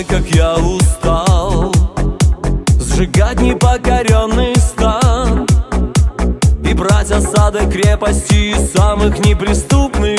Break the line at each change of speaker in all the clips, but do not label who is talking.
мой, как я устал Сжигать непокоренный стан И брать осадок крепости самых неприступных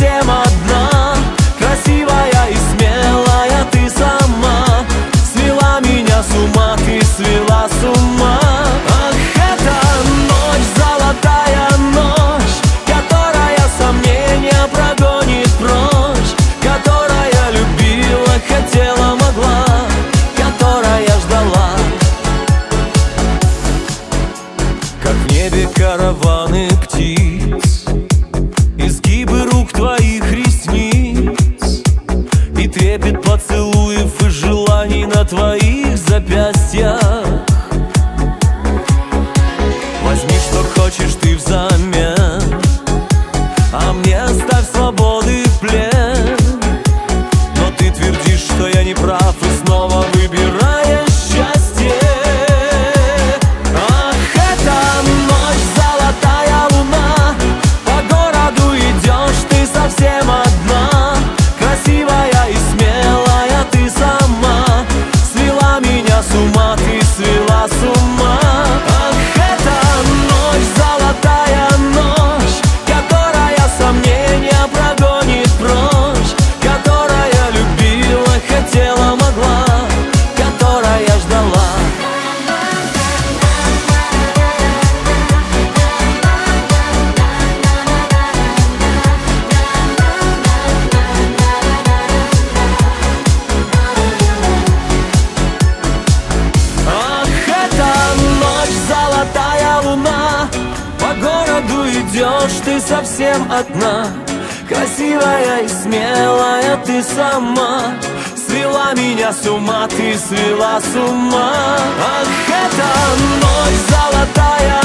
совсем одна. Красивая и смелая ты сама. Свела меня с ума, ты свела с ума. Ах, это ночь, золотая ночь Которая сомнения прогонит прочь Которая любила, хотела, могла Которая ждала. Как небе караваны хочешь ты взамен По городу идешь ты совсем одна. Красивая и смелая ты сама. Свела меня с ума, ты свела с ума. Ах, это ночь, золотая